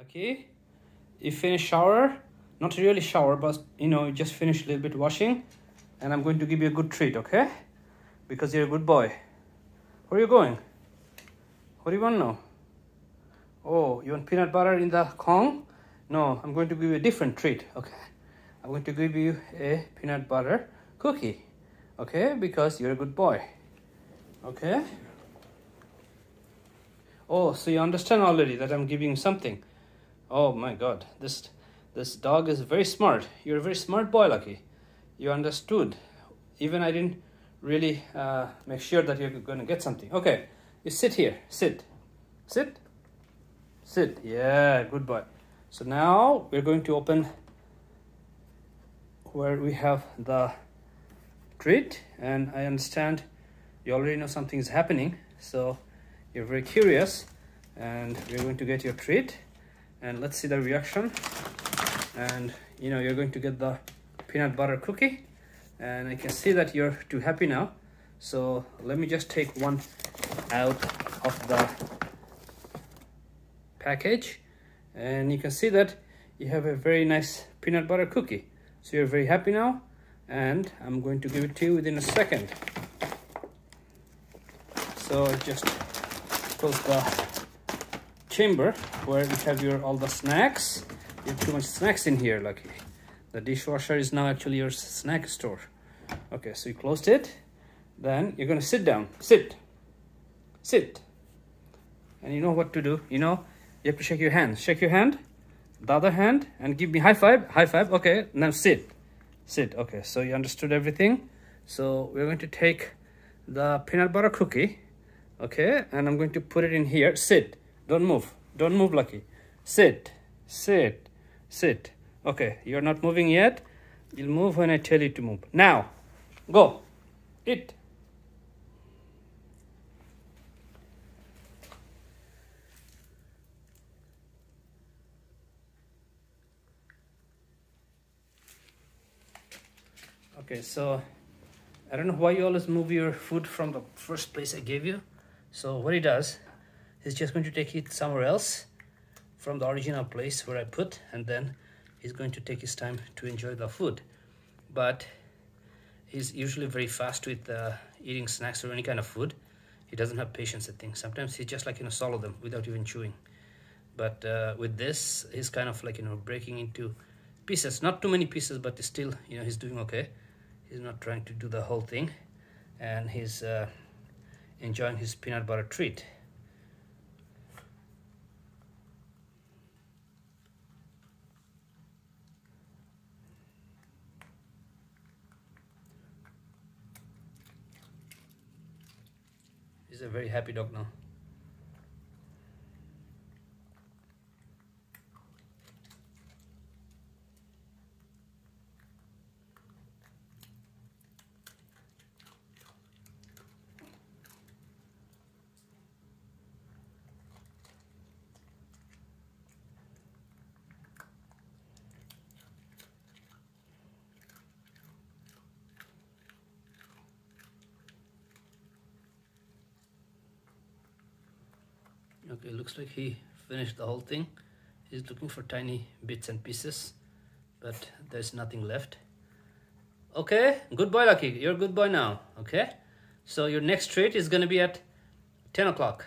okay. You finish shower. Not really shower but you know you just finished a little bit washing. And i'm going to give you a good treat okay? Because you're a good boy. Where are you going? What do you want now oh you want peanut butter in the Kong? No i'm going to give you a different treat okay? I'm going to give you a peanut butter cookie okay? Because you're a good boy okay? Oh so you understand already that i'm giving something Oh my god, this this dog is very smart. You're a very smart boy, Lucky. You understood. Even I didn't really uh, make sure that you're going to get something. Okay, you sit here. Sit. Sit. Sit. Yeah, good boy. So now we're going to open where we have the treat and I understand you already know something is happening. So you're very curious and we're going to get your treat and let's see the reaction. And you know you're going to get the peanut butter cookie. And I can see that you're too happy now. So let me just take one out of the package. And you can see that you have a very nice peanut butter cookie. So you're very happy now. And I'm going to give it to you within a second. So just close the chamber where you have your all the snacks. You have too much snacks in here lucky the dishwasher is now actually your snack store. Okay so you closed it. Then you're gonna sit down. Sit. Sit. And you know what to do. You know you have to shake your hand. Shake your hand the other hand and give me high five. High five. Okay now sit. Sit. Okay so you understood everything. So we're going to take the peanut butter cookie. Okay and i'm going to put it in here. Sit don't move. Don't move, Lucky. Sit. Sit. Sit. Okay, you're not moving yet. You'll move when I tell you to move. Now, go. Eat. Okay, so I don't know why you always move your food from the first place I gave you. So what he does, he's just going to take it somewhere else from the original place where I put and then he's going to take his time to enjoy the food. But he's usually very fast with uh, eating snacks or any kind of food. He doesn't have patience at things sometimes he just like you know swallow them without even chewing. But uh, with this he's kind of like you know breaking into pieces. Not too many pieces but still you know he's doing okay. He's not trying to do the whole thing. And he's uh, enjoying his peanut butter treat He's a very happy dog now. Okay looks like he finished the whole thing. He's looking for tiny bits and pieces but there's nothing left. Okay good boy lucky. You're a good boy now okay? So your next treat is going to be at 10 o'clock